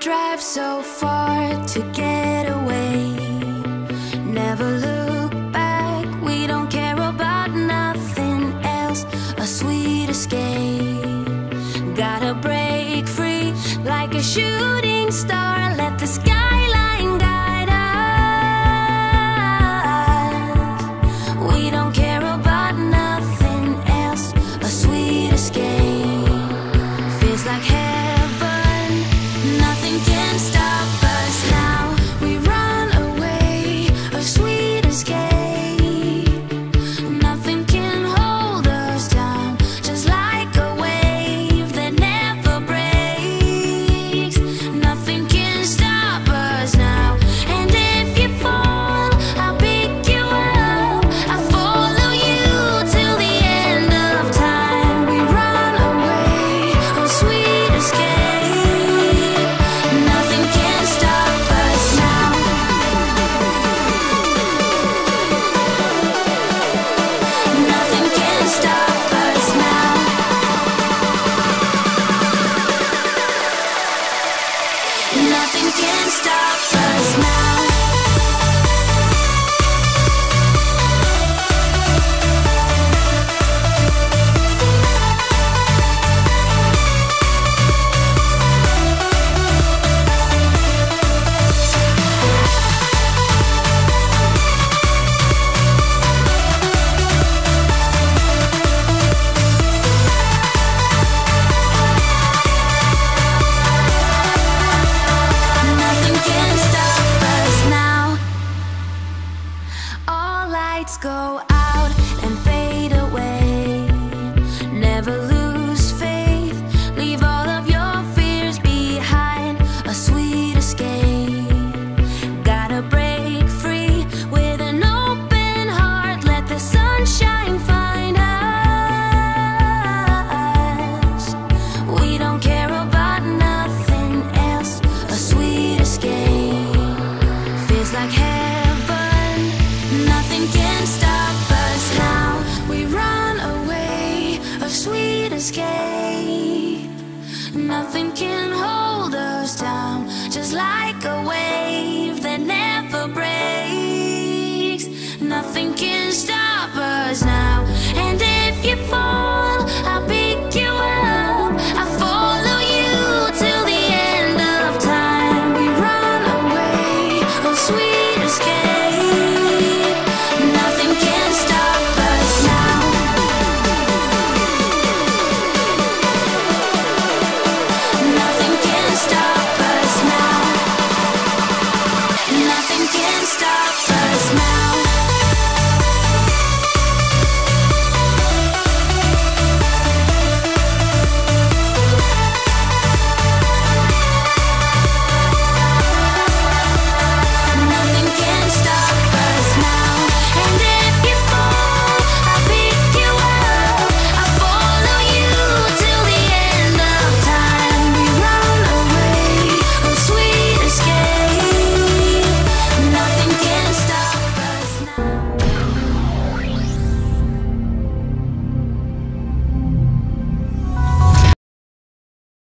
drive so far to get away. Never look back, we don't care about nothing else. A sweet escape. Gotta break free like a shooting. nothing can stop us now.